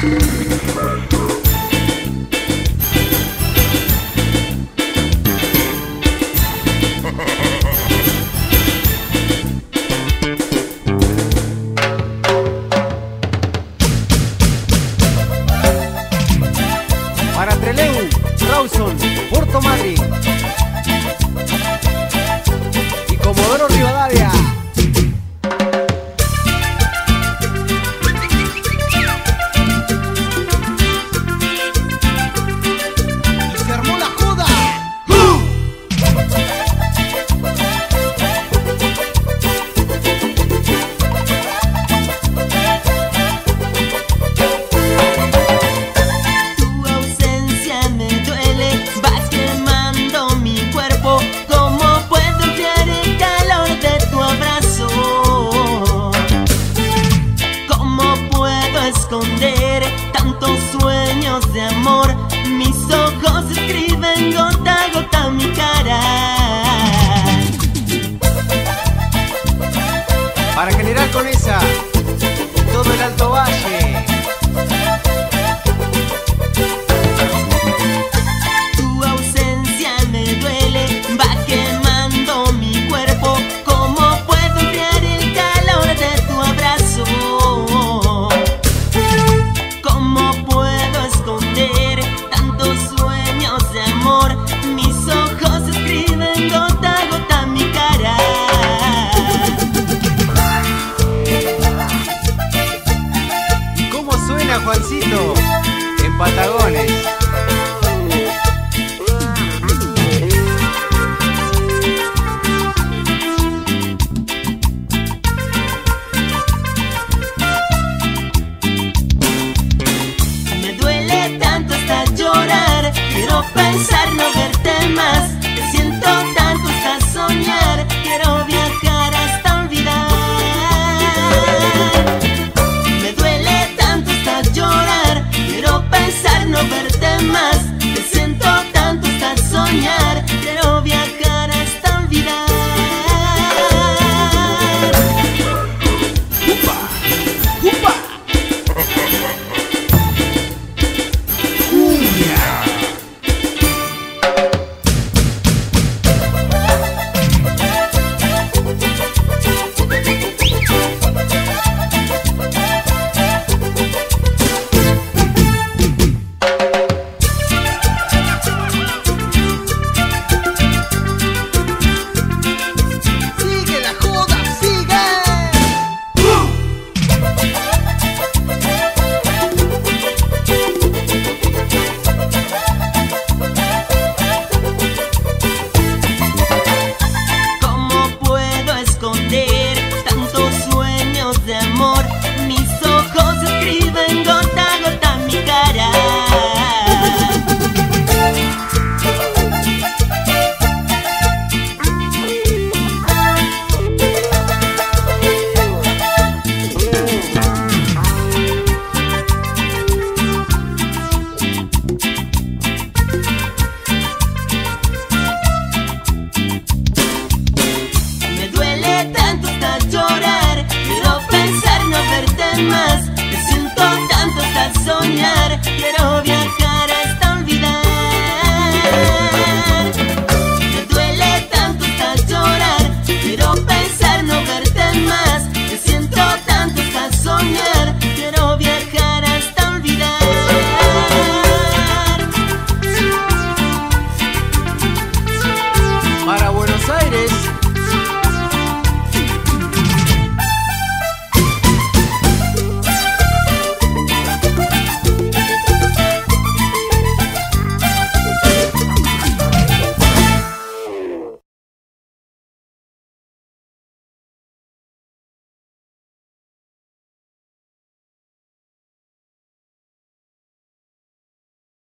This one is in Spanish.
Para Treleu, Rawson, Puerto Madrid. esconder tantos sueños de amor. Mis ojos escriben gotas.